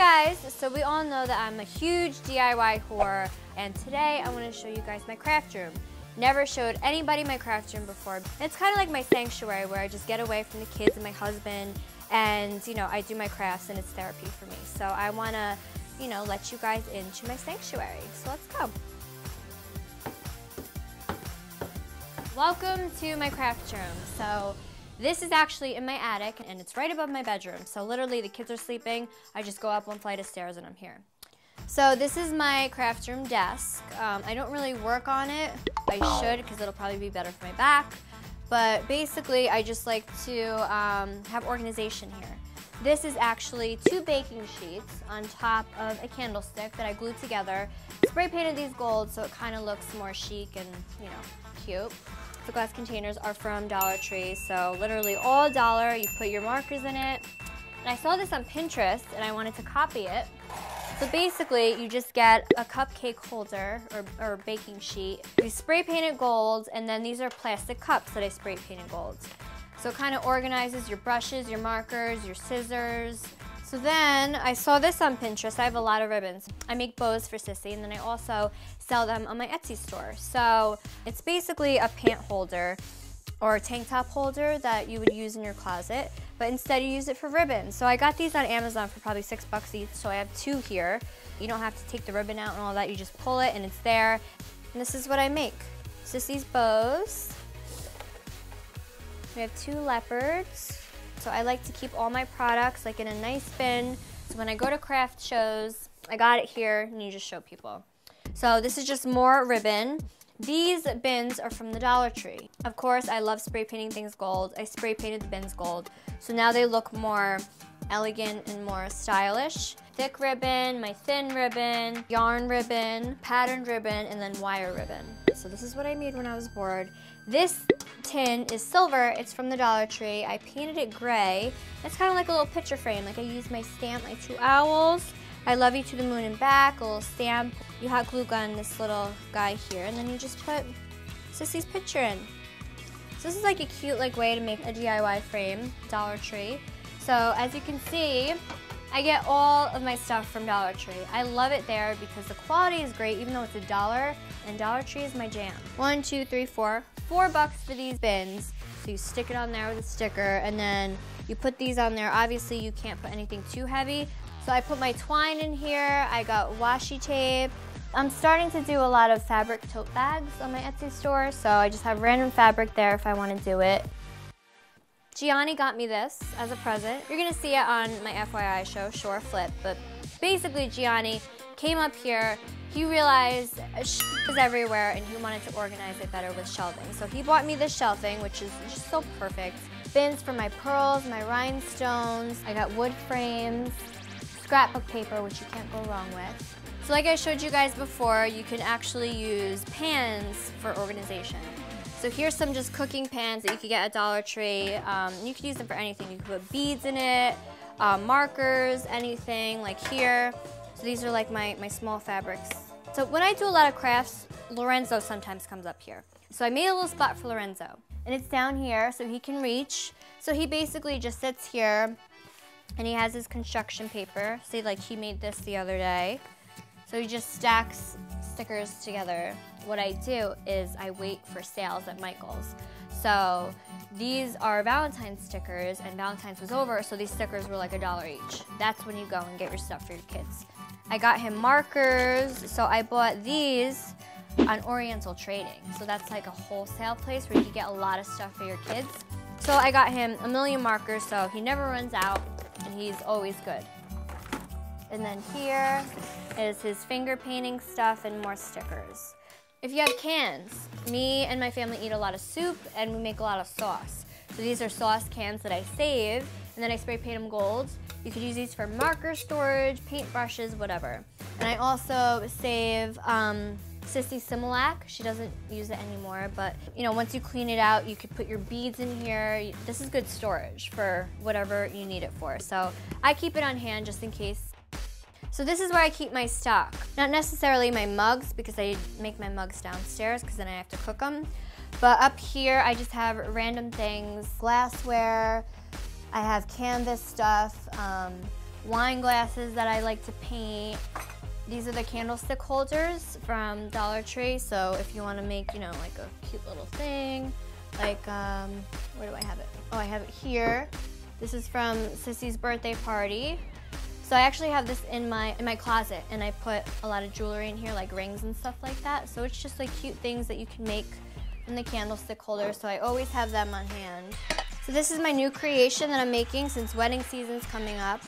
guys, so we all know that I'm a huge DIY whore and today I want to show you guys my craft room. Never showed anybody my craft room before. It's kind of like my sanctuary where I just get away from the kids and my husband and you know I do my crafts and it's therapy for me. So I want to you know let you guys into my sanctuary. So let's go. Welcome to my craft room. So this is actually in my attic and it's right above my bedroom. So literally the kids are sleeping. I just go up one flight of stairs and I'm here. So this is my craft room desk. Um, I don't really work on it. I should because it'll probably be better for my back. But basically I just like to um, have organization here. This is actually two baking sheets on top of a candlestick that I glued together. Spray painted these gold so it kind of looks more chic and, you know, cute. The glass containers are from Dollar Tree, so literally all dollar. You put your markers in it. And I saw this on Pinterest and I wanted to copy it. So basically, you just get a cupcake holder or, or baking sheet. You spray paint it gold, and then these are plastic cups that I spray painted gold. So it kind of organizes your brushes, your markers, your scissors, so then I saw this on Pinterest. I have a lot of ribbons. I make bows for Sissy and then I also sell them on my Etsy store. So it's basically a pant holder or a tank top holder that you would use in your closet, but instead you use it for ribbons. So I got these on Amazon for probably six bucks each, so I have two here. You don't have to take the ribbon out and all that, you just pull it and it's there. And this is what I make. Sissy's bows. We have two leopards. So I like to keep all my products like in a nice bin. So when I go to craft shows, I got it here and you just show people. So this is just more ribbon. These bins are from the Dollar Tree. Of course, I love spray painting things gold. I spray painted the bins gold. So now they look more elegant and more stylish. Thick ribbon, my thin ribbon, yarn ribbon, patterned ribbon, and then wire ribbon. So this is what I made when I was bored. This tin is silver. It's from the Dollar Tree. I painted it gray. It's kind of like a little picture frame. Like I used my stamp, my two owls. I love you to the moon and back, a little stamp. You hot glue gun this little guy here, and then you just put Sissy's picture in. So this is like a cute like way to make a DIY frame, Dollar Tree. So as you can see, I get all of my stuff from Dollar Tree. I love it there because the quality is great even though it's a dollar and Dollar Tree is my jam. One, two, three, four. Four bucks for these bins. So you stick it on there with a sticker and then you put these on there. Obviously you can't put anything too heavy. So I put my twine in here. I got washi tape. I'm starting to do a lot of fabric tote bags on my Etsy store. So I just have random fabric there if I want to do it. Jionni got me this as a present. You're gonna see it on my FYI show, Shore Flip, but basically Jionni came up here, he realized was everywhere and he wanted to organize it better with shelving. So he bought me this shelving, which is just so perfect. Bins for my pearls, my rhinestones, I got wood frames, scrapbook paper, which you can't go wrong with. So like I showed you guys before, you can actually use pans for organization. So here's some just cooking pans that you could get at Dollar Tree. Um, you could use them for anything. You could put beads in it, uh, markers, anything like here. So these are like my, my small fabrics. So when I do a lot of crafts, Lorenzo sometimes comes up here. So I made a little spot for Lorenzo. And it's down here so he can reach. So he basically just sits here and he has his construction paper. See, like he made this the other day. So he just stacks stickers together. What I do is I wait for sales at Michael's. So these are Valentine's stickers and Valentine's was over, so these stickers were like a dollar each. That's when you go and get your stuff for your kids. I got him markers, so I bought these on Oriental Trading. So that's like a wholesale place where you can get a lot of stuff for your kids. So I got him a million markers so he never runs out and he's always good. And then here is his finger painting stuff and more stickers. If you have cans, me and my family eat a lot of soup and we make a lot of sauce. So these are sauce cans that I save and then I spray paint them gold. You could use these for marker storage, paint brushes, whatever. And I also save um, Sissy Similac. She doesn't use it anymore, but you know, once you clean it out, you could put your beads in here. This is good storage for whatever you need it for. So I keep it on hand just in case so this is where I keep my stock. Not necessarily my mugs because I make my mugs downstairs because then I have to cook them. But up here I just have random things, glassware, I have canvas stuff, um, wine glasses that I like to paint. These are the candlestick holders from Dollar Tree. So if you want to make, you know, like a cute little thing, like, um, where do I have it? Oh, I have it here. This is from Sissy's birthday party. So I actually have this in my in my closet and I put a lot of jewelry in here like rings and stuff like that. So it's just like cute things that you can make in the candlestick holder. So I always have them on hand. So this is my new creation that I'm making since wedding season's coming up.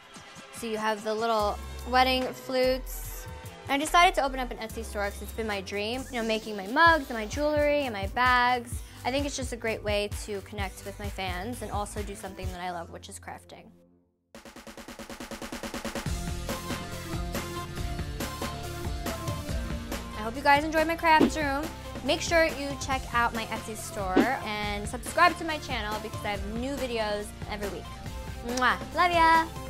So you have the little wedding flutes. And I decided to open up an Etsy store because it's been my dream. You know, making my mugs and my jewelry and my bags. I think it's just a great way to connect with my fans and also do something that I love, which is crafting. I hope you guys enjoyed my craft room. Make sure you check out my Etsy store and subscribe to my channel because I have new videos every week. Mwah! Love ya!